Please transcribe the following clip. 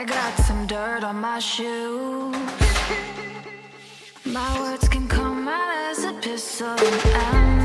I got some dirt on my shoes. My words can come out as a pistol, and